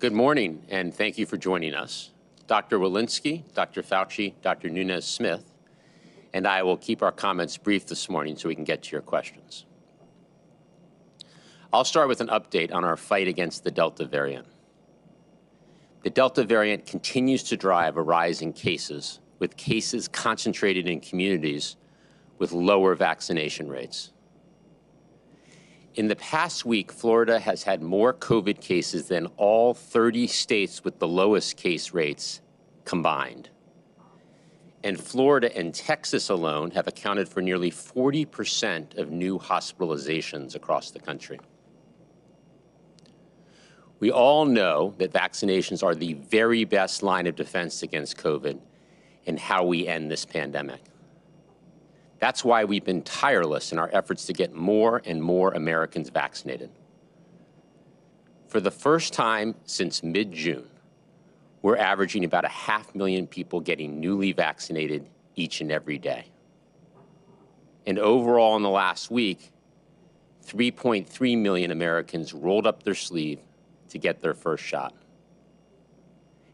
Good morning, and thank you for joining us. Dr. Walensky, Dr. Fauci, Dr. Nunez Smith, and I will keep our comments brief this morning so we can get to your questions. I'll start with an update on our fight against the Delta variant. The Delta variant continues to drive a rise in cases, with cases concentrated in communities with lower vaccination rates. In the past week, Florida has had more COVID cases than all 30 states with the lowest case rates combined. And Florida and Texas alone have accounted for nearly 40% of new hospitalizations across the country. We all know that vaccinations are the very best line of defense against COVID and how we end this pandemic. That's why we've been tireless in our efforts to get more and more Americans vaccinated. For the first time since mid June, we're averaging about a half million people getting newly vaccinated each and every day. And overall, in the last week, 3.3 million Americans rolled up their sleeve to get their first shot.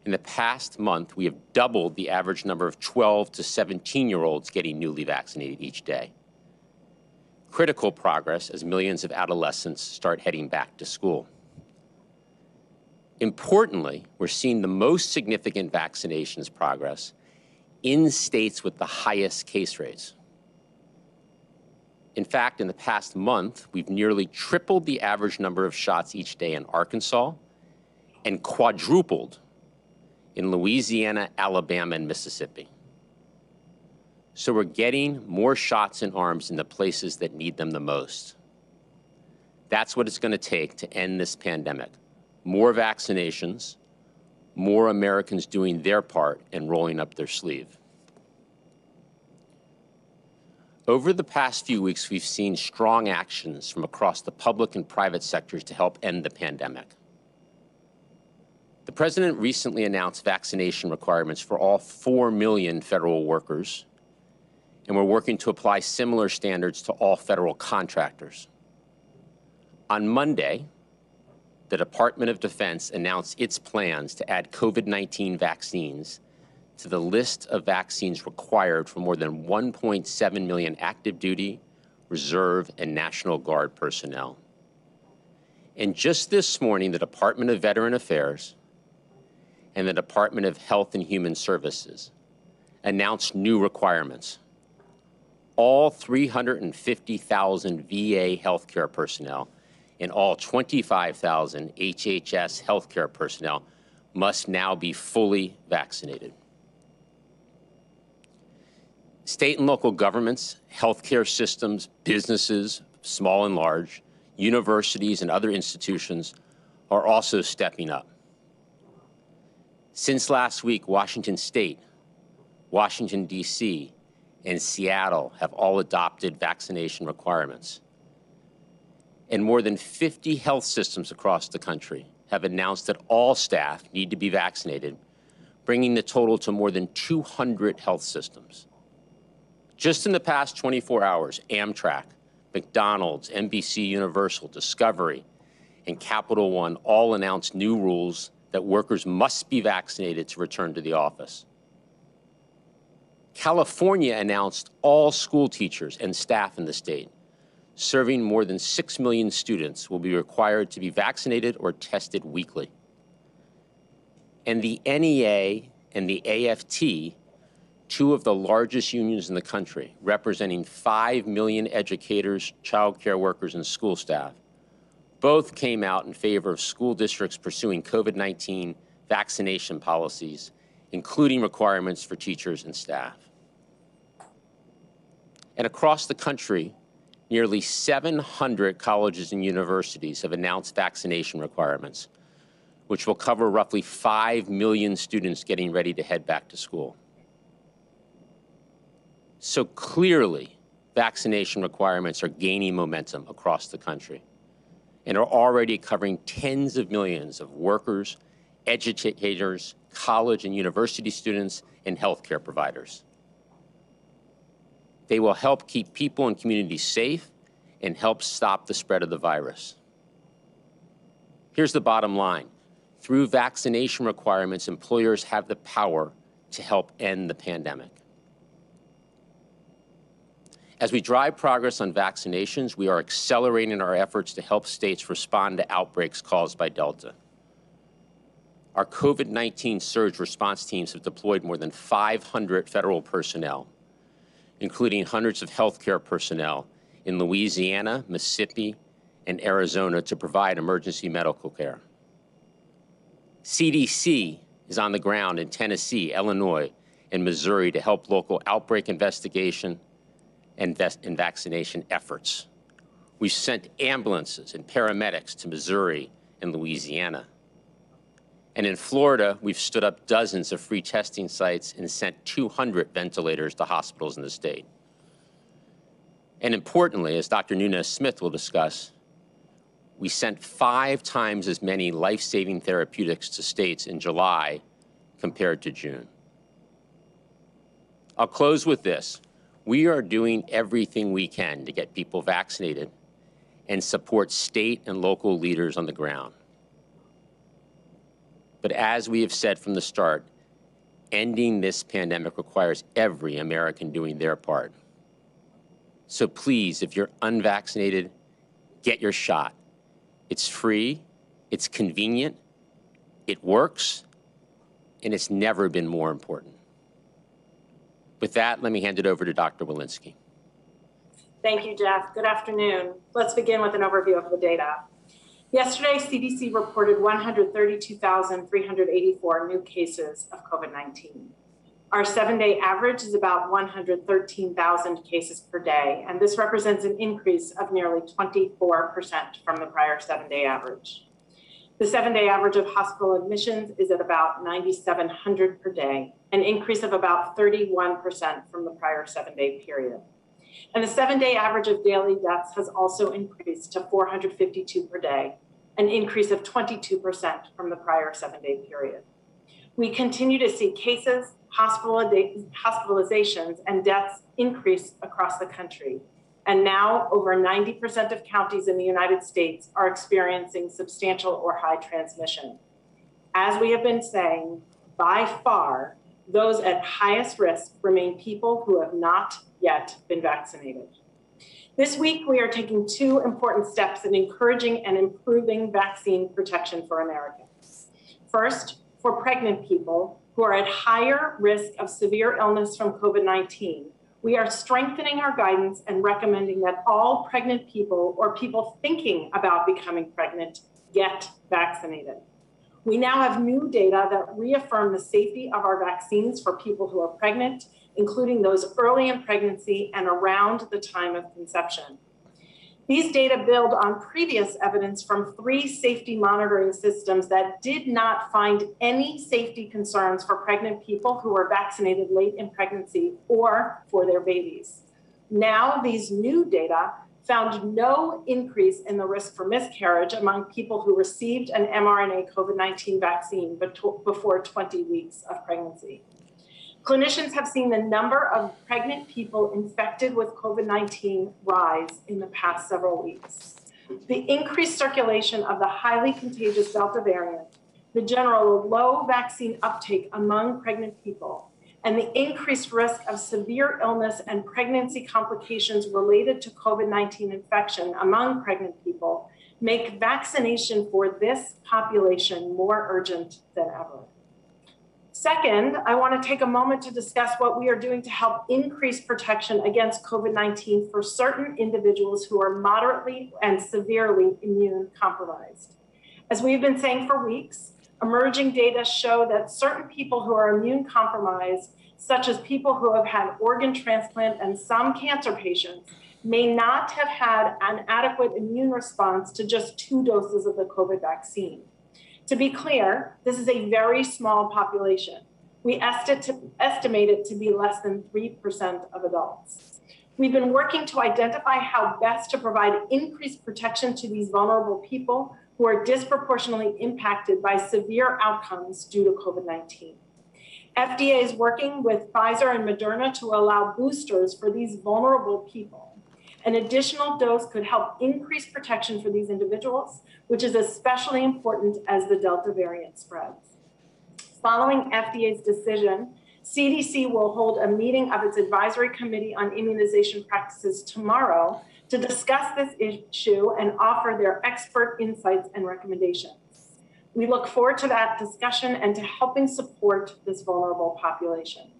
In the past month, we have doubled the average number of 12 to 17 year olds getting newly vaccinated each day. Critical progress as millions of adolescents start heading back to school. Importantly, we're seeing the most significant vaccinations progress in states with the highest case rates. In fact, in the past month, we've nearly tripled the average number of shots each day in Arkansas and quadrupled in Louisiana, Alabama, and Mississippi. So we're getting more shots in arms in the places that need them the most. That's what it's going to take to end this pandemic. More vaccinations, more Americans doing their part and rolling up their sleeve. Over the past few weeks, we've seen strong actions from across the public and private sectors to help end the pandemic. The President recently announced vaccination requirements for all 4 million federal workers, and we're working to apply similar standards to all federal contractors. On Monday, the Department of Defense announced its plans to add COVID 19 vaccines to the list of vaccines required for more than 1.7 million active duty, reserve, and National Guard personnel. And just this morning, the Department of Veteran Affairs and the Department of Health and Human Services announced new requirements. All 350,000 VA healthcare personnel and all 25,000 HHS healthcare personnel must now be fully vaccinated. State and local governments, healthcare systems, businesses, small and large, universities, and other institutions are also stepping up. Since last week, Washington State, Washington, D.C., and Seattle have all adopted vaccination requirements. And more than 50 health systems across the country have announced that all staff need to be vaccinated, bringing the total to more than 200 health systems. Just in the past 24 hours, Amtrak, McDonald's, NBC Universal, Discovery, and Capital One all announced new rules that workers must be vaccinated to return to the office. California announced all school teachers and staff in the state serving more than 6 million students will be required to be vaccinated or tested weekly. And the NEA and the AFT two of the largest unions in the country, representing 5 million educators, child care workers, and school staff, both came out in favor of school districts pursuing COVID 19 vaccination policies, including requirements for teachers and staff. And across the country, nearly 700 colleges and universities have announced vaccination requirements, which will cover roughly 5 million students getting ready to head back to school. So clearly, vaccination requirements are gaining momentum across the country and are already covering tens of millions of workers, educators, college and university students, and healthcare providers. They will help keep people and communities safe and help stop the spread of the virus. Here's the bottom line Through vaccination requirements, employers have the power to help end the pandemic. As we drive progress on vaccinations, we are accelerating our efforts to help states respond to outbreaks caused by Delta. Our COVID-19 surge response teams have deployed more than 500 federal personnel, including hundreds of healthcare personnel in Louisiana, Mississippi, and Arizona to provide emergency medical care. CDC is on the ground in Tennessee, Illinois, and Missouri to help local outbreak investigation and, and vaccination efforts. We've sent ambulances and paramedics to Missouri and Louisiana. And in Florida, we've stood up dozens of free testing sites and sent 200 ventilators to hospitals in the state. And importantly, as Dr. Nunez Smith will discuss, we sent five times as many life-saving therapeutics to states in July compared to June. I'll close with this. We are doing everything we can to get people vaccinated and support state and local leaders on the ground. But as we have said from the start, ending this pandemic requires every American doing their part. So please, if you're unvaccinated, get your shot. It's free, it's convenient, it works, and it's never been more important. With that, let me hand it over to Dr. Walensky. Thank you, Jeff. Good afternoon. Let's begin with an overview of the data. Yesterday, CDC reported 132,384 new cases of COVID 19. Our seven day average is about 113,000 cases per day, and this represents an increase of nearly 24% from the prior seven day average. The seven day average of hospital admissions is at about 9,700 per day, an increase of about 31% from the prior seven day period. And the seven day average of daily deaths has also increased to 452 per day, an increase of 22% from the prior seven day period. We continue to see cases, hospitalizations, and deaths increase across the country. And now over 90% of counties in the United States are experiencing substantial or high transmission. As we have been saying, by far, those at highest risk remain people who have not yet been vaccinated. This week, we are taking two important steps in encouraging and improving vaccine protection for Americans. First, for pregnant people who are at higher risk of severe illness from COVID 19, we are strengthening our guidance and recommending that all pregnant people or people thinking about becoming pregnant get vaccinated. We now have new data that reaffirm the safety of our vaccines for people who are pregnant, including those early in pregnancy and around the time of conception. These data build on previous evidence from three safety monitoring systems that did not find any safety concerns for pregnant people who were vaccinated late in pregnancy or for their babies. Now, these new data found no increase in the risk for miscarriage among people who received an mRNA COVID 19 vaccine before 20 weeks of pregnancy. Clinicians have seen the number of pregnant people infected with COVID 19 rise in the past several weeks. The increased circulation of the highly contagious Delta variant, the general low vaccine uptake among pregnant people, and the increased risk of severe illness and pregnancy complications related to COVID 19 infection among pregnant people make vaccination for this population more urgent than ever. Second, I want to take a moment to discuss what we are doing to help increase protection against COVID 19 for certain individuals who are moderately and severely immune compromised. As we've been saying for weeks, emerging data show that certain people who are immune compromised such as people who have had organ transplant and some cancer patients, may not have had an adequate immune response to just two doses of the COVID vaccine. To be clear, this is a very small population. We estimate it to be less than 3% of adults. We've been working to identify how best to provide increased protection to these vulnerable people who are disproportionately impacted by severe outcomes due to COVID 19. FDA is working with Pfizer and Moderna to allow boosters for these vulnerable people. An additional dose could help increase protection for these individuals, which is especially important as the Delta variant spreads. Following FDA's decision, CDC will hold a meeting of its advisory committee on immunization practices tomorrow to discuss this issue and offer their expert insights and recommendations. We look forward to that discussion and to helping support this vulnerable population.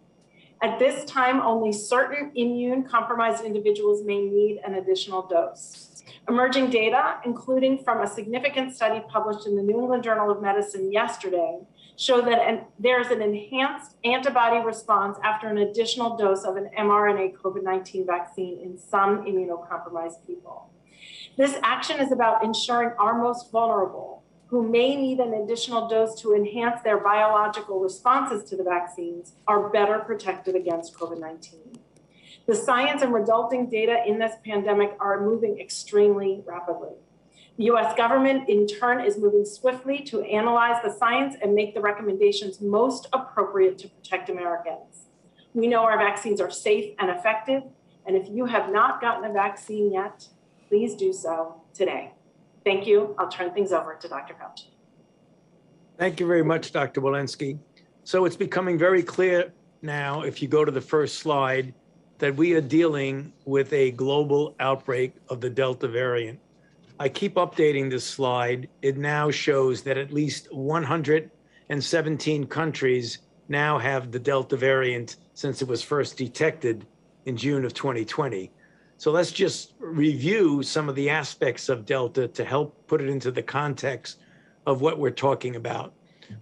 At this time, only certain immune compromised individuals may need an additional dose. Emerging data, including from a significant study published in the New England Journal of Medicine yesterday, show that an, there's an enhanced antibody response after an additional dose of an mRNA COVID 19 vaccine in some immunocompromised people. This action is about ensuring our most vulnerable, who may need an additional dose to enhance their biological responses to the vaccines are better protected against COVID 19. The science and resulting data in this pandemic are moving extremely rapidly. The US government, in turn, is moving swiftly to analyze the science and make the recommendations most appropriate to protect Americans. We know our vaccines are safe and effective, and if you have not gotten a vaccine yet, please do so today. Thank you. I'll turn things over to Dr. Fauci. Thank you very much, Dr. Walensky. So it's becoming very clear now, if you go to the first slide, that we are dealing with a global outbreak of the Delta variant. I keep updating this slide. It now shows that at least 117 countries now have the Delta variant since it was first detected in June of 2020. So let's just review some of the aspects of Delta to help put it into the context of what we're talking about.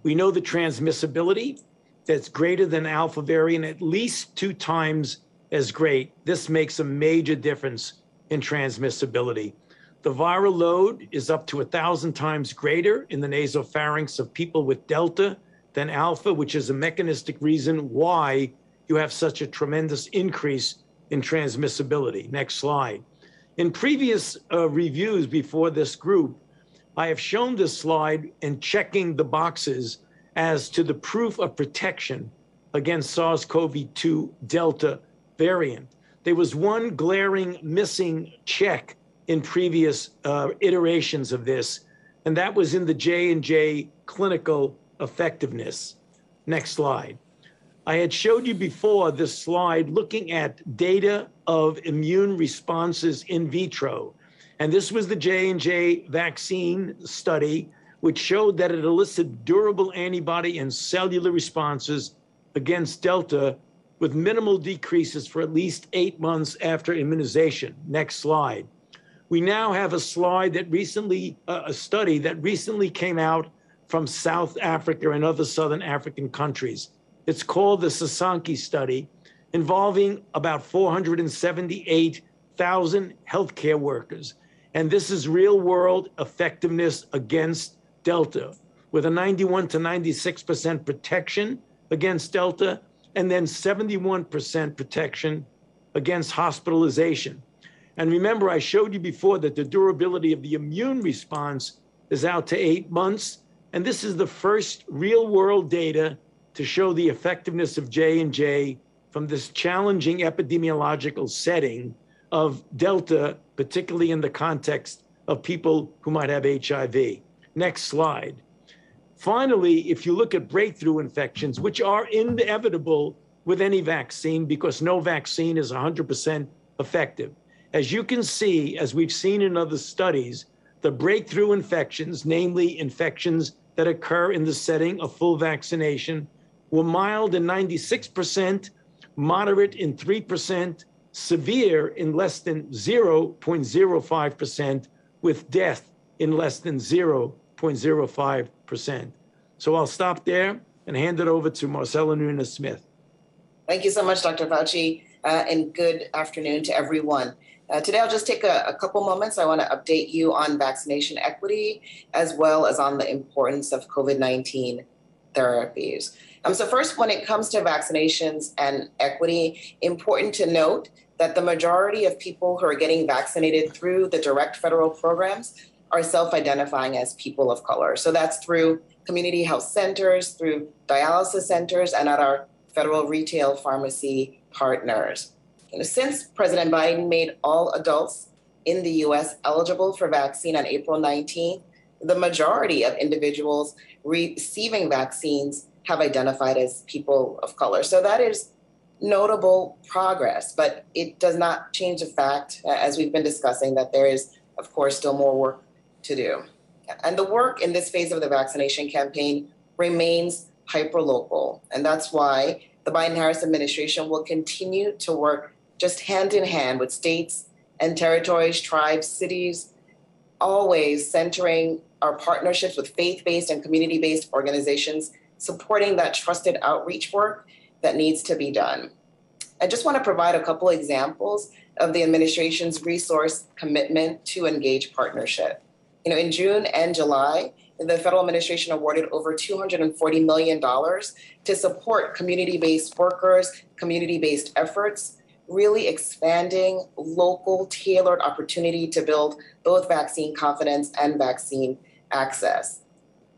We know the transmissibility that's greater than alpha variant, at least two times as great. This makes a major difference in transmissibility. The viral load is up to a thousand times greater in the nasopharynx of people with Delta than Alpha, which is a mechanistic reason why you have such a tremendous increase in transmissibility. Next slide. In previous uh, reviews before this group, I have shown this slide and checking the boxes as to the proof of protection against SARS-CoV-2 Delta variant. There was one glaring missing check in previous uh, iterations of this, and that was in the J&J clinical effectiveness. Next slide. I had showed you before this slide looking at data of immune responses in vitro. And this was the J&J vaccine study, which showed that it elicited durable antibody and cellular responses against Delta with minimal decreases for at least eight months after immunization. Next slide. We now have a slide that recently, uh, a study that recently came out from South Africa and other Southern African countries. It's called the Sisonke study, involving about 478,000 healthcare workers. And this is real world effectiveness against Delta with a 91 to 96% protection against Delta and then 71% protection against hospitalization. And remember, I showed you before that the durability of the immune response is out to eight months. And this is the first real world data to show the effectiveness of J&J from this challenging epidemiological setting of Delta, particularly in the context of people who might have HIV. Next slide. Finally, if you look at breakthrough infections, which are inevitable with any vaccine because no vaccine is 100% effective. As you can see, as we've seen in other studies, the breakthrough infections, namely infections that occur in the setting of full vaccination, were mild in 96%, moderate in 3%, severe in less than 0.05%, with death in less than 0.05%. So I'll stop there and hand it over to Marcella Nunez Smith. Thank you so much, Dr. Fauci, uh, and good afternoon to everyone. Uh, today, I'll just take a, a couple moments. I want to update you on vaccination equity as well as on the importance of COVID 19 therapies. Um, so first, when it comes to vaccinations and equity, important to note that the majority of people who are getting vaccinated through the direct federal programs are self-identifying as people of color. So that's through community health centers, through dialysis centers, and at our federal retail pharmacy partners. Since President Biden made all adults in the US eligible for vaccine on April 19th, the majority of individuals receiving vaccines have identified as people of color. So that is notable progress, but it does not change the fact, as we've been discussing, that there is, of course, still more work to do. And the work in this phase of the vaccination campaign remains hyperlocal. And that's why the Biden Harris administration will continue to work just hand in hand with states and territories, tribes, cities, always centering our partnerships with faith based and community based organizations, supporting that trusted outreach work that needs to be done. I just want to provide a couple examples of the administration's resource commitment to engage partnership. You know, in June and July, the federal administration awarded over $240 million to support community based workers, community based efforts, really expanding local tailored opportunity to build both vaccine confidence and vaccine access.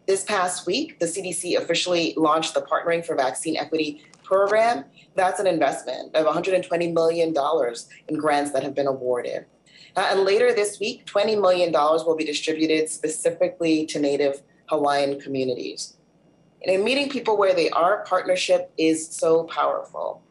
This past week, the CDC officially launched the Partnering for Vaccine Equity program. That's an investment of $120 million in grants that have been awarded. Uh, and later this week, $20 million will be distributed specifically to Native Hawaiian communities. And in meeting people where they are, partnership is so powerful.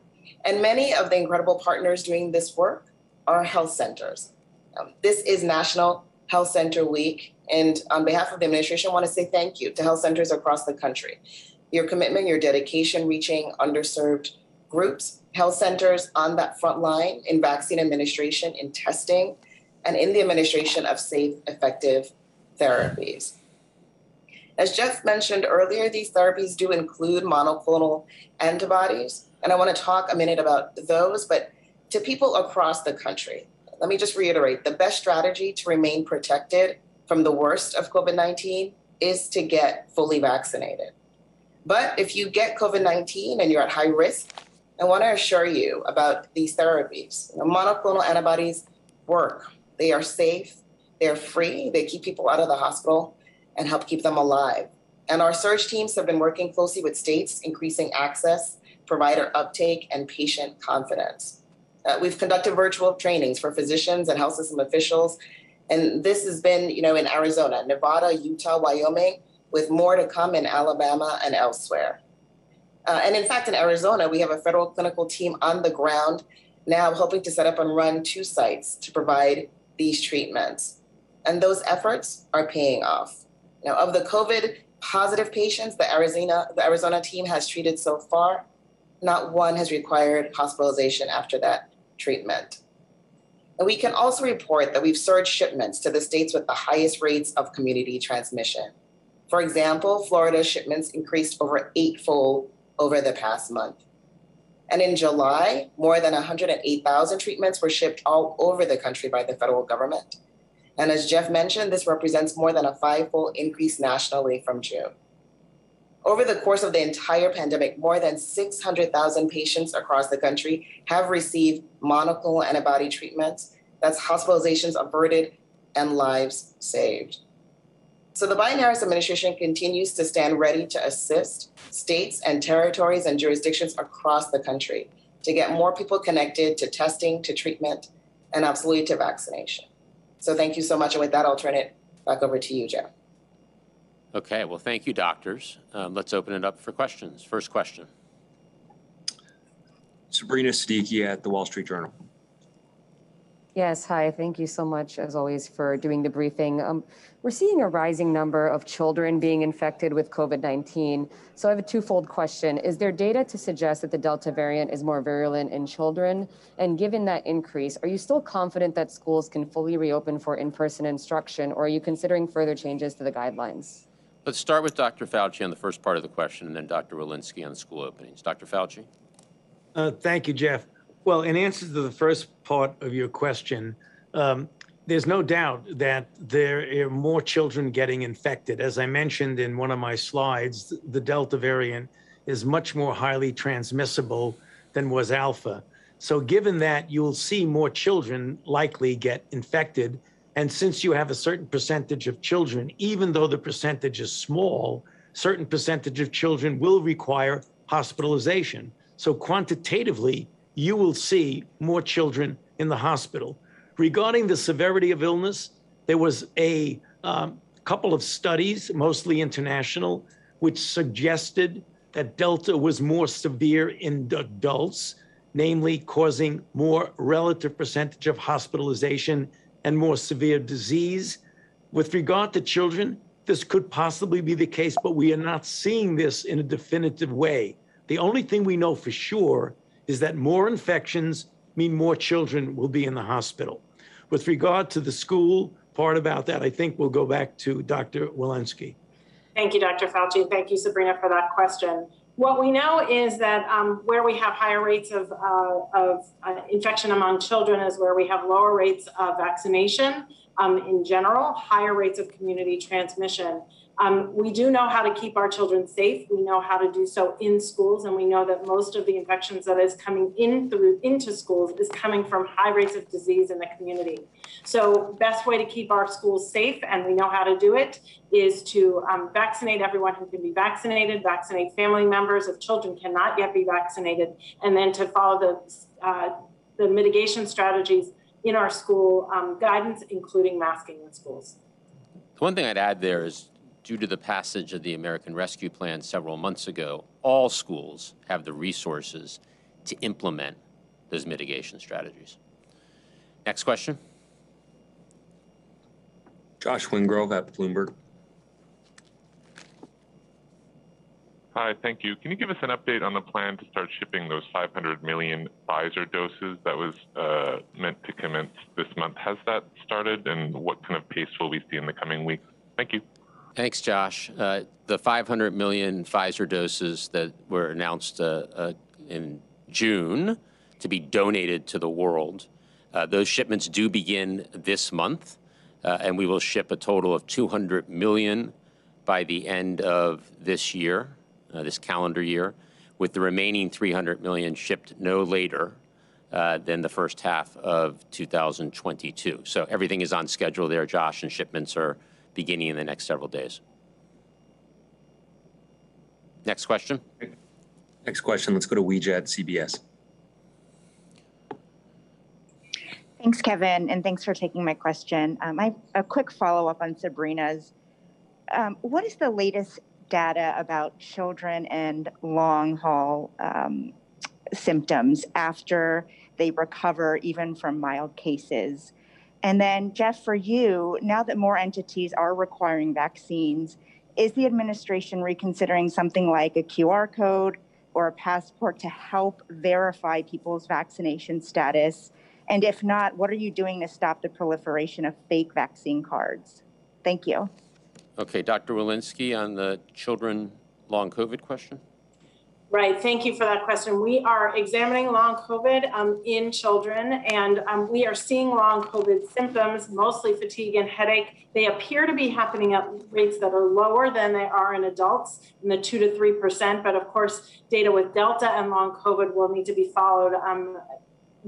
And many of the incredible partners doing this work are health centers. Um, this is National Health Center Week. And on behalf of the administration, I want to say thank you to health centers across the country. Your commitment, your dedication reaching underserved groups, health centers on that front line in vaccine administration, in testing, and in the administration of safe, effective therapies. As Jeff mentioned earlier, these therapies do include monoclonal antibodies, and I want to talk a minute about those, but to people across the country, let me just reiterate the best strategy to remain protected from the worst of COVID 19 is to get fully vaccinated. But if you get COVID 19 and you're at high risk, I want to assure you about these therapies. You know, monoclonal antibodies work, they are safe, they're free, they keep people out of the hospital and help keep them alive. And our surge teams have been working closely with states, increasing access, provider uptake, and patient confidence. Uh, we've conducted virtual trainings for physicians and health system officials. And this has been, you know, in Arizona, Nevada, Utah, Wyoming, with more to come in Alabama and elsewhere. Uh, and in fact, in Arizona, we have a federal clinical team on the ground now hoping to set up and run two sites to provide these treatments. And those efforts are paying off. Now, of the COVID positive patients the Arizona, the Arizona team has treated so far, not one has required hospitalization after that treatment. And we can also report that we've surged shipments to the states with the highest rates of community transmission. For example, Florida's shipments increased over eightfold over the past month. And in July, more than 108,000 treatments were shipped all over the country by the federal government. And as Jeff mentioned, this represents more than a five-fold increase nationally from June. Over the course of the entire pandemic, more than 600,000 patients across the country have received monoclonal antibody treatments. That's hospitalizations averted and lives saved. So the Biden Harris administration continues to stand ready to assist states and territories and jurisdictions across the country to get more people connected to testing, to treatment, and absolutely to vaccination. So thank you so much. And with that, I'll turn it back over to you, Jeff. Okay, well, thank you, doctors. Um, let's open it up for questions. First question. Sabrina Siddiqui at the Wall Street Journal. Yes, hi. Thank you so much, as always, for doing the briefing. Um, we're seeing a rising number of children being infected with COVID 19. So I have a twofold question. Is there data to suggest that the Delta variant is more virulent in children? And given that increase, are you still confident that schools can fully reopen for in person instruction, or are you considering further changes to the guidelines? Let's start with Dr. Fauci on the first part of the question, and then Dr. Walensky on the school openings. Dr. Fauci? Uh, Thank you, Jeff. Well, in answer to the first part of your question, um, there's no doubt that there are more children getting infected. As I mentioned in one of my slides, the Delta variant is much more highly transmissible than was Alpha. So, given that, you'll see more children likely get infected. And since you have a certain percentage of children, even though the percentage is small, certain percentage of children will require hospitalization. So, quantitatively, you will see more children in the hospital. Regarding the severity of illness, there was a um, couple of studies, mostly international, which suggested that Delta was more severe in adults, namely causing more relative percentage of hospitalization and more severe disease. With regard to children, this could possibly be the case, but we are not seeing this in a definitive way. The only thing we know for sure is that more infections mean more children will be in the hospital. With regard to the school part about that, I think we'll go back to Dr. Walensky. Thank you, Dr. Fauci, thank you, Sabrina, for that question. What we know is that um, where we have higher rates of, uh, of uh, infection among children is where we have lower rates of vaccination um, in general, higher rates of community transmission. Um, we do know how to keep our children safe. We know how to do so in schools, and we know that most of the infections that is coming in through into schools is coming from high rates of disease in the community. So, best way to keep our schools safe, and we know how to do it, is to um, vaccinate everyone who can be vaccinated, vaccinate family members if children cannot yet be vaccinated, and then to follow the uh, the mitigation strategies in our school um, guidance, including masking in schools. One thing I'd add there is due to the passage of the American Rescue Plan several months ago, all schools have the resources to implement those mitigation strategies. Next question. Josh Wingrove at Bloomberg. Hi, thank you. Can you give us an update on the plan to start shipping those 500 million Pfizer doses that was uh, meant to commence this month? Has that started, and what kind of pace will we see in the coming weeks? Thank you. Thanks, Josh. Uh, the 500 million Pfizer doses that were announced uh, uh, in June to be donated to the world, uh, those shipments do begin this month, uh, and we will ship a total of 200 million by the end of this year, uh, this calendar year, with the remaining 300 million shipped no later than the first half of 2022. So everything is on schedule there, Josh, and shipments are beginning in the next several days. Next question. Next question, let's go to Weijia at CBS. Thanks, Kevin, and thanks for taking my question. Um, I have a quick follow-up on Sabrina's. Um, what is the latest data about children and long-haul um, symptoms after they recover even from mild cases? And then, Jeff, for you, now that more entities are requiring vaccines, is the administration reconsidering something like a QR code or a passport to help verify people's vaccination status? And if not, what are you doing to stop the proliferation of fake vaccine cards? Thank you. Okay, Dr. Walensky on the children long COVID question. Right. Thank you for that question. We are examining long COVID um, in children, and um, we are seeing long COVID symptoms, mostly fatigue and headache. They appear to be happening at rates that are lower than they are in adults, in the 2 to 3%. But of course, data with Delta and long COVID will need to be followed um,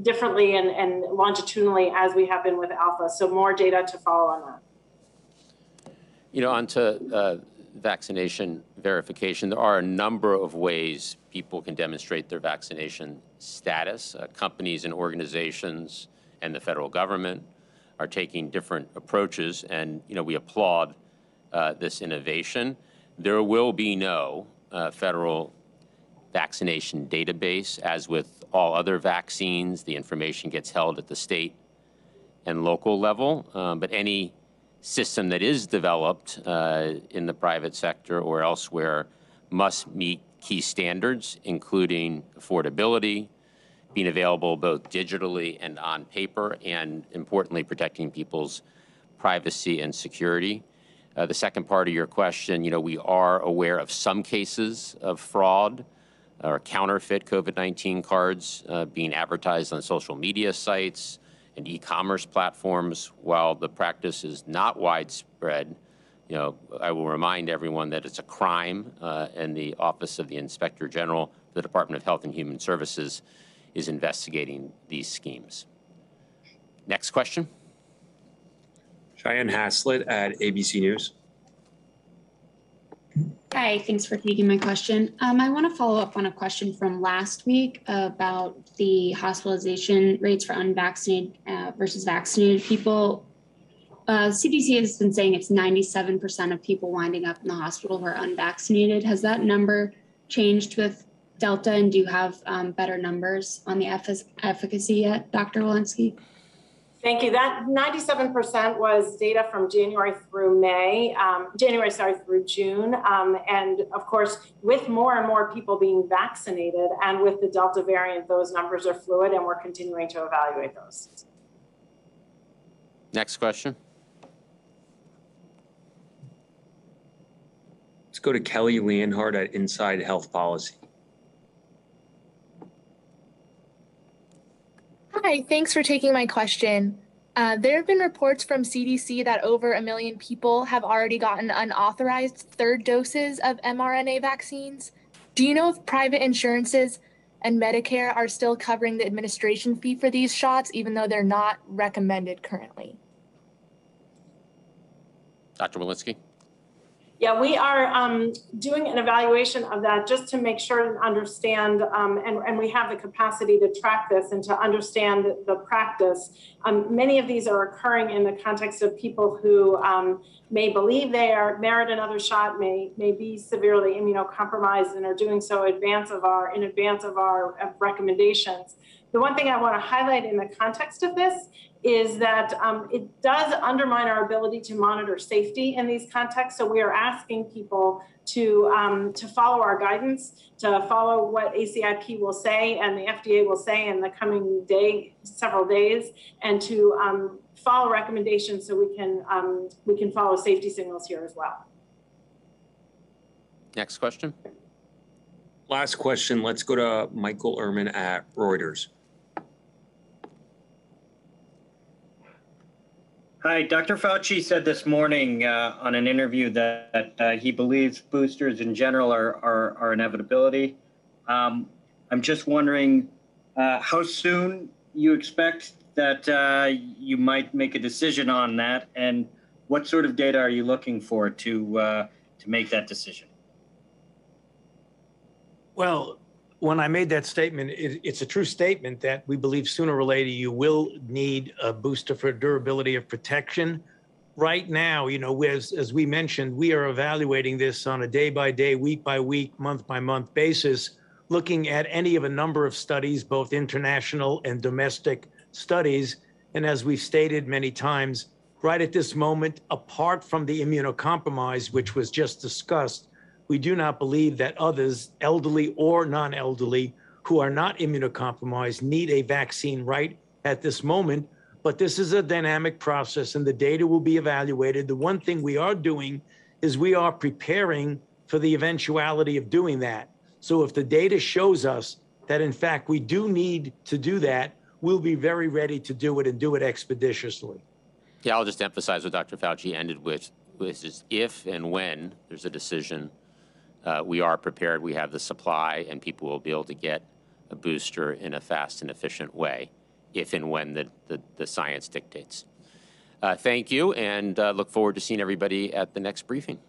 differently and, and longitudinally as we have been with Alpha. So, more data to follow on that. You know, onto uh, vaccination verification, there are a number of ways people can demonstrate their vaccination status. Uh, companies and organizations and the federal government are taking different approaches, and you know we applaud uh, this innovation. There will be no uh, federal vaccination database, as with all other vaccines. The information gets held at the state and local level, um, but any system that is developed uh, in the private sector or elsewhere must meet key standards, including affordability, being available both digitally and on paper, and importantly, protecting people's privacy and security. Uh, the second part of your question, you know, we are aware of some cases of fraud or counterfeit COVID 19 cards uh, being advertised on social media sites, and e-commerce platforms. While the practice is not widespread, you know, I will remind everyone that it's a crime, uh, and the Office of the Inspector General, the Department of Health and Human Services, is investigating these schemes. Next question. Cheyenne Haslett at ABC News. Hi, thanks for taking my question. Um, I want to follow up on a question from last week about the hospitalization rates for unvaccinated uh, versus vaccinated people. Uh, CDC has been saying it's 97% of people winding up in the hospital who are unvaccinated. Has that number changed with Delta, and do you have um, better numbers on the efficacy yet, Dr. Walensky? Thank you. That 97% was data from January through May, um, January, sorry, through June. Um, and of course, with more and more people being vaccinated and with the Delta variant, those numbers are fluid and we're continuing to evaluate those. Next question. Let's go to Kelly Leonhardt at Inside Health Policy. Hi, thanks for taking my question. Uh, there have been reports from CDC that over a million people have already gotten unauthorized third doses of mRNA vaccines. Do you know if private insurances and Medicare are still covering the administration fee for these shots, even though they're not recommended currently? Dr. Walensky? Yeah, we are um, doing an evaluation of that just to make sure and understand, um, and, and we have the capacity to track this and to understand the practice. Um, many of these are occurring in the context of people who um, may believe they are merit another shot, may may be severely immunocompromised, and are doing so advance of our in advance of our uh, recommendations. The one thing I want to highlight in the context of this is that um, it does undermine our ability to monitor safety in these contexts. So we are asking people to um, to follow our guidance, to follow what ACIP will say and the FDA will say in the coming day, several days, and to um, follow recommendations so we can um, we can follow safety signals here as well. Next question. Last question. Let's go to Michael Erman at Reuters. Hi, Dr. Fauci said this morning uh, on an interview that, uh, he believes boosters in general are, are, are inevitability. Um, I'm just wondering uh, how soon you expect that uh, you might make a decision on that, and what sort of data are you looking for to uh, to make that decision? Well, when I made that statement, it, it's a true statement that we believe sooner or later you will need a booster for durability of protection. Right now, you know, as, as we mentioned, we are evaluating this on a day by day, week by week, month by month basis, looking at any of a number of studies, both international and domestic studies. And as we've stated many times, right at this moment, apart from the immunocompromised, which was just discussed, we do not believe that others, elderly or non elderly, who are not immunocompromised, need a vaccine right at this moment. But this is a dynamic process and the data will be evaluated. The one thing we are doing is we are preparing for the eventuality of doing that. So if the data shows us that, in fact, we do need to do that, we'll be very ready to do it and do it expeditiously. Yeah, I'll just emphasize what Dr. Fauci ended with, which is if and when there's a decision uh, we are prepared. We have the supply, and people will be able to get a booster in a fast and efficient way if and when the, the, the science dictates. Uh, thank you, and uh, look forward to seeing everybody at the next briefing.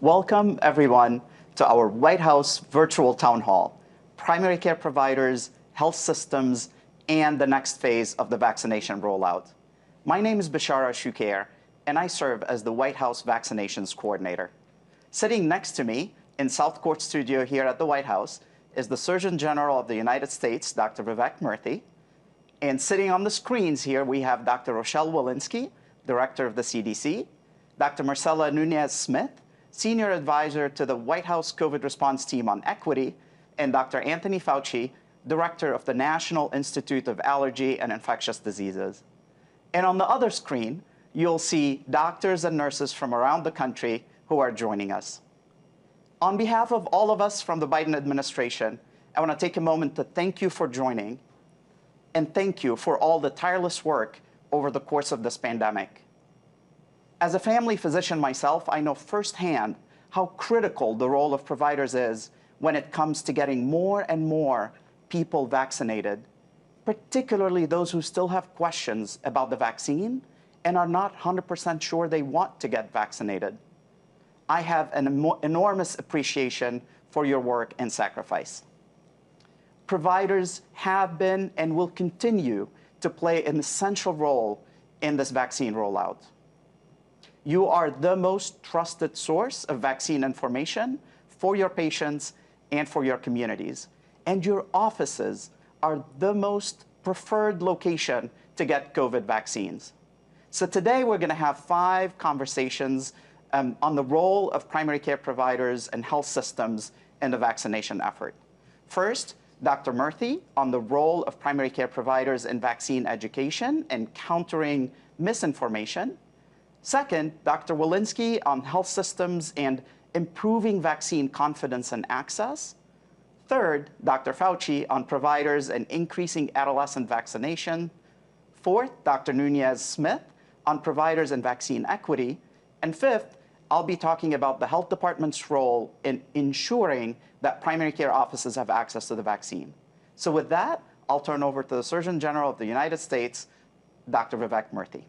Welcome, everyone, to our White House virtual town hall, primary care providers, health systems, and the next phase of the vaccination rollout. My name is Bechara Choucair, and I serve as the White House Vaccinations Coordinator. Sitting next to me in South Court Studio here at the White House is the Surgeon General of the United States, Dr. Vivek Murthy. And sitting on the screens here, we have Dr. Rochelle Walensky, Director of the CDC, Dr. Marcella Nunez Smith, Senior Advisor to the White House COVID Response Team on Equity, and Dr. Anthony Fauci, Director of the National Institute of Allergy and Infectious Diseases. And on the other screen, you'll see doctors and nurses from around the country who are joining us. On behalf of all of us from the Biden administration, I want to take a moment to thank you for joining and thank you for all the tireless work over the course of this pandemic. As a family physician myself, I know firsthand how critical the role of providers is when it comes to getting more and more people vaccinated, particularly those who still have questions about the vaccine and are not 100% sure they want to get vaccinated. I have an enormous appreciation for your work and sacrifice. Providers have been and will continue to play an essential role in this vaccine rollout. You are the most trusted source of vaccine information for your patients and for your communities. And your offices are the most preferred location to get COVID vaccines. So today we're going to have five conversations um, on the role of primary care providers and health systems in the vaccination effort. First, Dr. Murthy on the role of primary care providers in vaccine education and countering misinformation. Second, Dr. Walensky on health systems and improving vaccine confidence and access. Third, Dr. Fauci on providers and increasing adolescent vaccination. Fourth, Dr. Nunez Smith on providers and vaccine equity. And fifth, I'll be talking about the health department's role in ensuring that primary care offices have access to the vaccine. So with that, I'll turn over to the Surgeon General of the United States, Dr. Vivek Murthy.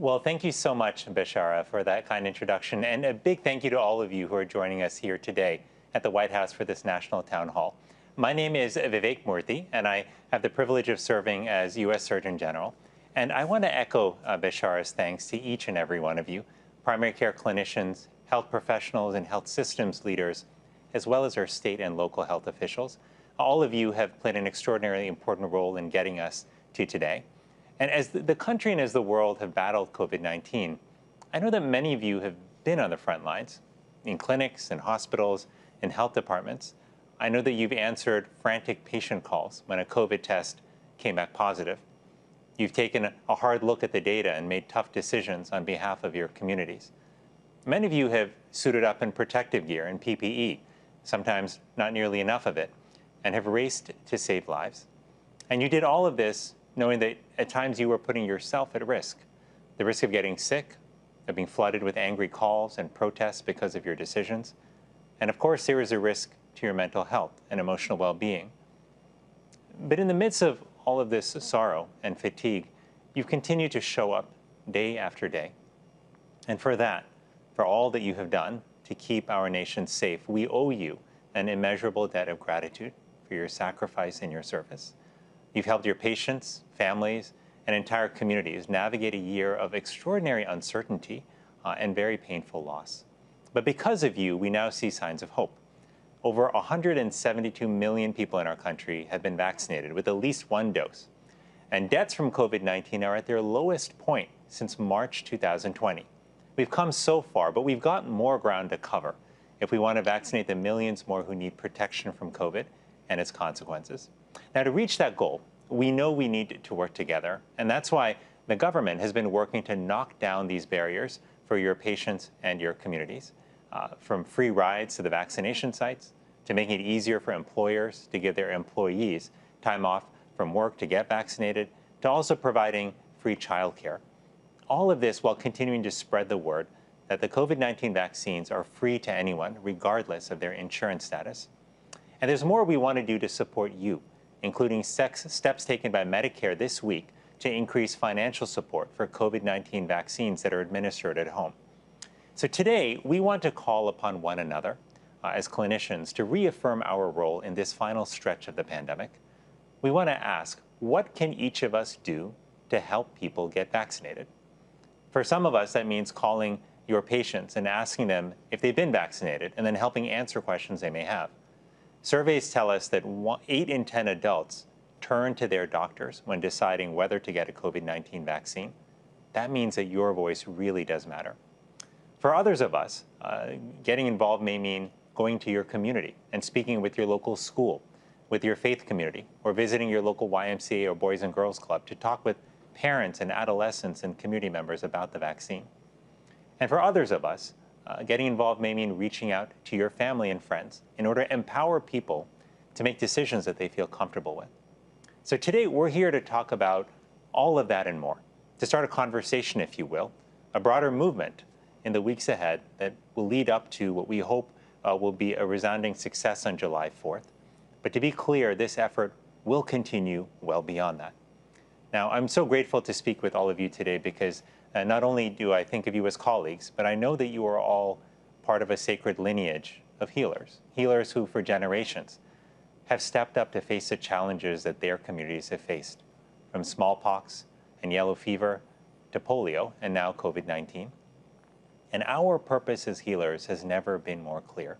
Well, thank you so much, Bechara, for that kind introduction. And a big thank you to all of you who are joining us here today at the White House for this National Town Hall. My name is Vivek Murthy, and I have the privilege of serving as U.S. Surgeon General. And I want to echo uh, Bechara's thanks to each and every one of you primary care clinicians, health professionals, and health systems leaders, as well as our state and local health officials. All of you have played an extraordinarily important role in getting us to today. And as the country and as the world have battled COVID 19, I know that many of you have been on the front lines in clinics and hospitals and health departments. I know that you've answered frantic patient calls when a COVID test came back positive. You've taken a hard look at the data and made tough decisions on behalf of your communities. Many of you have suited up in protective gear and PPE, sometimes not nearly enough of it, and have raced to save lives. And you did all of this knowing that at times you were putting yourself at risk the risk of getting sick, of being flooded with angry calls and protests because of your decisions. And of course, there is a risk to your mental health and emotional well being. But in the midst of all of this sorrow and fatigue, you've continued to show up day after day. And for that, for all that you have done to keep our nation safe, we owe you an immeasurable debt of gratitude for your sacrifice and your service. You've helped your patients, families, and entire communities navigate a year of extraordinary uncertainty uh, and very painful loss. But because of you, we now see signs of hope. Over 172 million people in our country have been vaccinated with at least one dose. And deaths from COVID 19 are at their lowest point since March 2020. We've come so far, but we've got more ground to cover if we want to vaccinate the millions more who need protection from COVID and its consequences. Now, to reach that goal, we know we need to work together. And that's why the government has been working to knock down these barriers for your patients and your communities uh, from free rides to the vaccination sites, to making it easier for employers to give their employees time off from work to get vaccinated, to also providing free childcare. All of this while continuing to spread the word that the COVID 19 vaccines are free to anyone, regardless of their insurance status. And there's more we want to do to support you, including steps taken by Medicare this week to increase financial support for COVID 19 vaccines that are administered at home. So today, we want to call upon one another uh, as clinicians to reaffirm our role in this final stretch of the pandemic. We want to ask, what can each of us do to help people get vaccinated? For some of us, that means calling your patients and asking them if they've been vaccinated and then helping answer questions they may have. Surveys tell us that one, 8 in 10 adults turn to their doctors when deciding whether to get a COVID 19 vaccine. That means that your voice really does matter. For others of us, uh, getting involved may mean going to your community and speaking with your local school, with your faith community, or visiting your local YMCA or Boys and Girls Club to talk with parents and adolescents and community members about the vaccine. And for others of us, uh, getting involved may mean reaching out to your family and friends in order to empower people to make decisions that they feel comfortable with. So today we're here to talk about all of that and more, to start a conversation, if you will, a broader movement in the weeks ahead that will lead up to what we hope uh, will be a resounding success on July 4th. But to be clear, this effort will continue well beyond that. Now, I'm so grateful to speak with all of you today because uh, not only do I think of you as colleagues, but I know that you are all part of a sacred lineage of healers, healers who, for generations, have stepped up to face the challenges that their communities have faced, from smallpox and yellow fever to polio and now COVID 19. And our purpose as healers has never been more clear.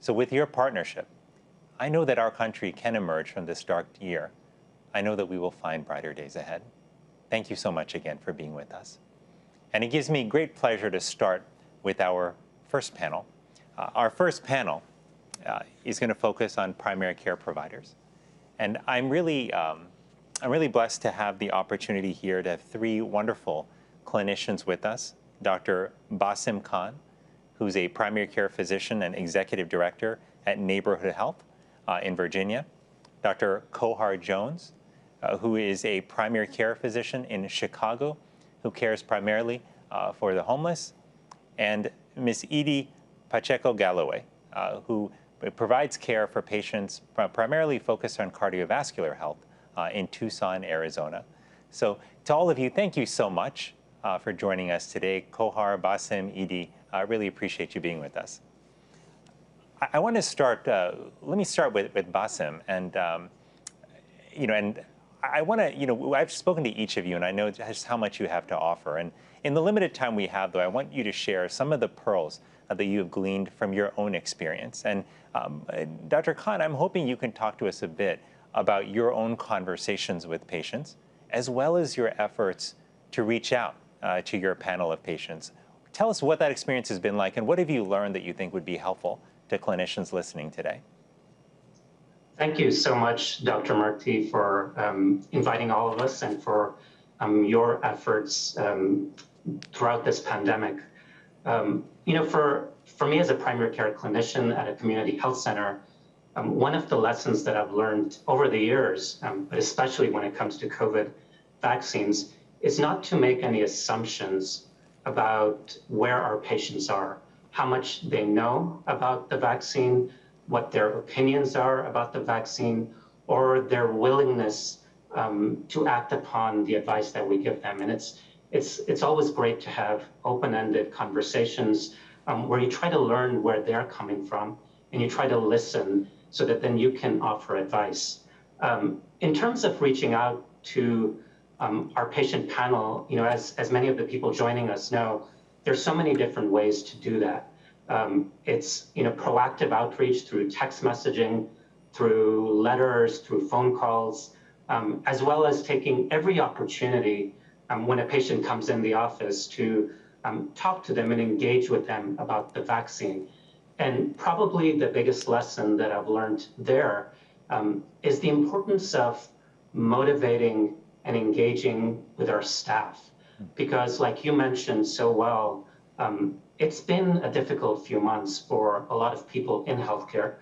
So, with your partnership, I know that our country can emerge from this dark year. I know that we will find brighter days ahead. Thank you so much again for being with us. And it gives me great pleasure to start with our first panel. Uh, our first panel uh, is going to focus on primary care providers. And I'm really, um, I'm really blessed to have the opportunity here to have three wonderful clinicians with us. Dr. Basim Khan, who's a primary care physician and executive director at Neighborhood Health uh, in Virginia. Dr. Kohar Jones, uh, who is a primary care physician in Chicago, who cares primarily uh, for the homeless, and Ms. Edie Pacheco Galloway, uh, who provides care for patients primarily focused on cardiovascular health uh, in Tucson, Arizona. So, to all of you, thank you so much uh, for joining us today. Kohar, Basim, Edie, I really appreciate you being with us. I, I want to start, uh, let me start with, with Basim. And, um, you know, and I want to, you know, I've spoken to each of you and I know just how much you have to offer. And in the limited time we have, though, I want you to share some of the pearls uh, that you have gleaned from your own experience. And um, Dr. Khan, I'm hoping you can talk to us a bit about your own conversations with patients, as well as your efforts to reach out uh, to your panel of patients. Tell us what that experience has been like and what have you learned that you think would be helpful to clinicians listening today? Thank you so much, Dr. Murthy, for um, inviting all of us and for um, your efforts um, throughout this pandemic. Um, you know, for, for me as a primary care clinician at a community health center, um, one of the lessons that I've learned over the years, um, but especially when it comes to COVID vaccines, is not to make any assumptions about where our patients are, how much they know about the vaccine, what their opinions are about the vaccine or their willingness um, to act upon the advice that we give them. And it's it's it's always great to have open-ended conversations um, where you try to learn where they're coming from and you try to listen so that then you can offer advice. Um, in terms of reaching out to um, our patient panel, you know, as as many of the people joining us know, there's so many different ways to do that. Um, it's you know proactive outreach through text messaging, through letters, through phone calls, um, as well as taking every opportunity um, when a patient comes in the office to um, talk to them and engage with them about the vaccine. And probably the biggest lesson that I've learned there um, is the importance of motivating and engaging with our staff. Because, like you mentioned so well, um, it's been a difficult few months for a lot of people in healthcare.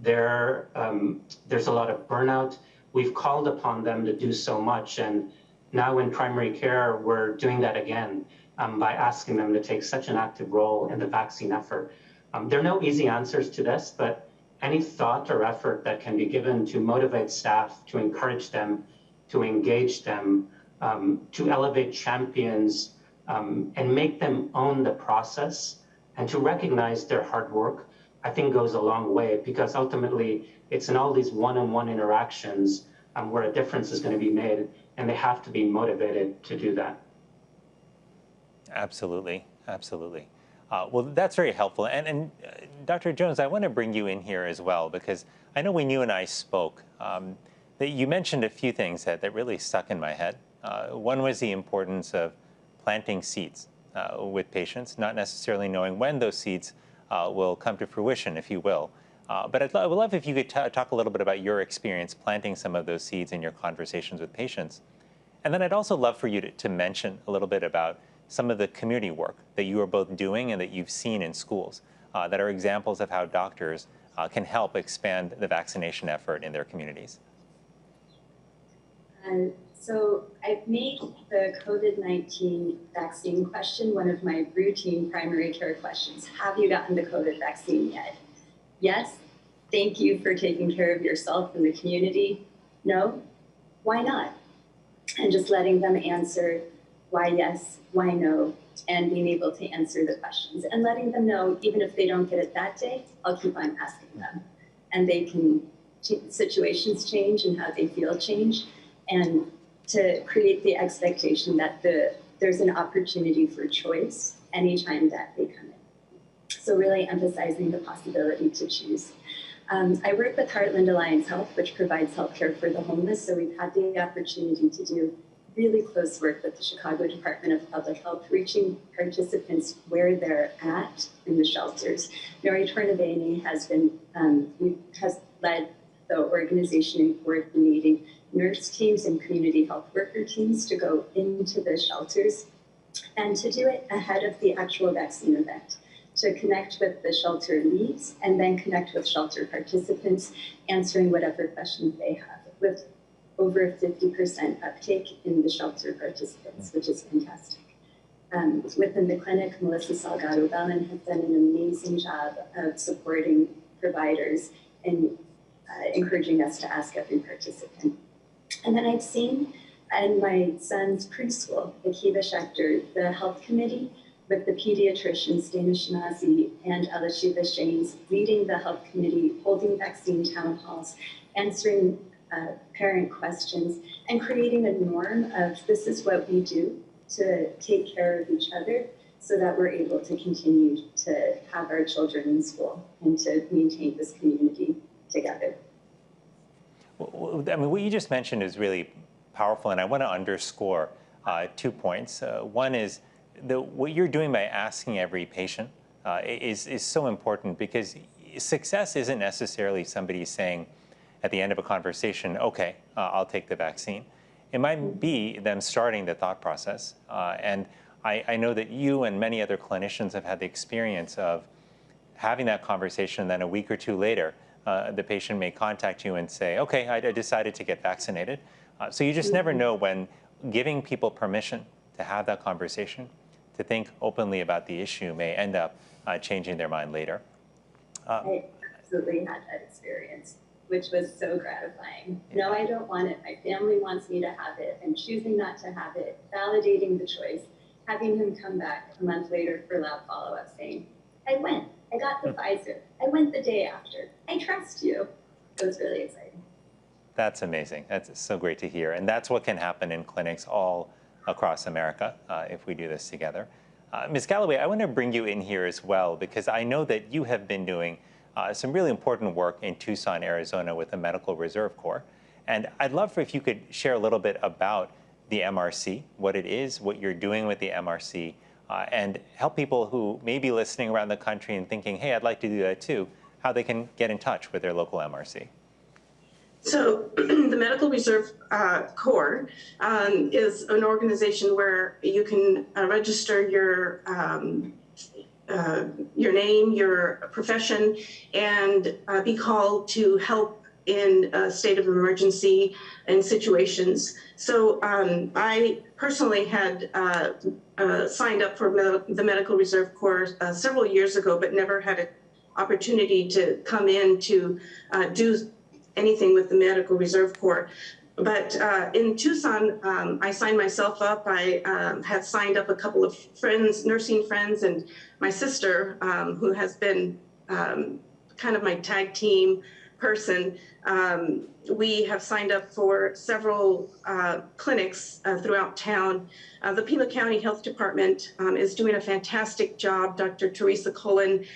There, um, there's a lot of burnout. We've called upon them to do so much, and now in primary care, we're doing that again um, by asking them to take such an active role in the vaccine effort. Um, there are no easy answers to this, but any thought or effort that can be given to motivate staff, to encourage them, to engage them, um, to elevate champions um, and make them own the process and to recognize their hard work, I think goes a long way because ultimately it's in all these one-on-one interactions um, where a difference is going to be made, and they have to be motivated to do that. Absolutely, absolutely. Uh, well, that's very helpful. And, and uh, Dr. Jones, I want to bring you in here as well because I know when you and I spoke, um, that you mentioned a few things that, that really stuck in my head. Uh, one was the importance of planting seeds uh, with patients, not necessarily knowing when those seeds uh, will come to fruition, if you will. Uh, but I'd, I would love if you could talk a little bit about your experience planting some of those seeds in your conversations with patients. And then I'd also love for you to, to mention a little bit about some of the community work that you are both doing and that you've seen in schools uh, that are examples of how doctors uh, can help expand the vaccination effort in their communities. Um, so I've made the COVID-19 vaccine question one of my routine primary care questions. Have you gotten the COVID vaccine yet? Yes. Thank you for taking care of yourself and the community. No. Why not? And just letting them answer why yes, why no, and being able to answer the questions and letting them know, even if they don't get it that day, I'll keep on asking them. And they can, situations change and how they feel change. And to create the expectation that the there's an opportunity for choice anytime that they come in. So really emphasizing the possibility to choose. Um, I work with Heartland Alliance Health, which provides healthcare for the homeless. So we've had the opportunity to do really close work with the Chicago Department of Public Health, reaching participants where they're at in the shelters. Mary Tornavene has been um, has led the organization in coordinating nurse teams and community health worker teams to go into the shelters and to do it ahead of the actual vaccine event to connect with the shelter leads and then connect with shelter participants answering whatever questions they have with over 50% uptake in the shelter participants, which is fantastic. Um, within the clinic, Melissa Salgado Bellin has done an amazing job of supporting providers and uh, encouraging us to ask every participant and then I've seen in my son's preschool, the Akiba Schechter, the health committee with the pediatricians, Dana Shinazi and Elishiva Shames, leading the health committee, holding vaccine town halls, answering uh, parent questions, and creating a norm of this is what we do to take care of each other so that we're able to continue to have our children in school and to maintain this community together. I mean, what you just mentioned is really powerful, and I want to underscore uh, two points. Uh, one is the, what you're doing by asking every patient uh, is, is so important because success isn't necessarily somebody saying at the end of a conversation, okay, uh, I'll take the vaccine. It might be them starting the thought process. Uh, and I, I know that you and many other clinicians have had the experience of having that conversation, and then a week or two later, uh, the patient may contact you and say, okay, I, I decided to get vaccinated. Uh, so you just never mm-hmm. know when giving people permission to have that conversation, to think openly about the issue may end up uh, changing their mind later. Um, I absolutely had that experience, which was so gratifying. Yeah. No, I don't want it. My family wants me to have it. I'm choosing not to have it, validating the choice, having him come back a month later for lab follow-up saying, I went. I got the Pfizer. I went the day after. I trust you. It was really exciting. That's amazing. That's so great to hear. And that's what can happen in clinics all across America uh, if we do this together. Uh, Ms. Galloway, I want to bring you in here as well because I know that you have been doing uh, some really important work in Tucson, Arizona with the Medical Reserve Corps. And I'd love for if you could share a little bit about the MRC, what it is, what you're doing with the MRC, uh, and help people who may be listening around the country and thinking, hey, I'd like to do that too, how they can get in touch with their local MRC. So the Medical Reserve uh, Corps um, is an organization where you can uh, register your um, uh, your name, your profession, and uh, be called to help in a state of emergency and situations. So um, I personally had uh, uh, signed up for med- the Medical Reserve Corps uh, several years ago, but never had an opportunity to come in to uh, do anything with the Medical Reserve Corps. but uh, in Tucson, um, I signed myself up. I um, had signed up a couple of friends, nursing friends, and my sister, um, who has been um, kind of my tag team person. Um, we have signed up for several uh, clinics uh, throughout town. Uh, the Pima County Health Department um, is doing a fantastic job. Dr. Theresa Cullen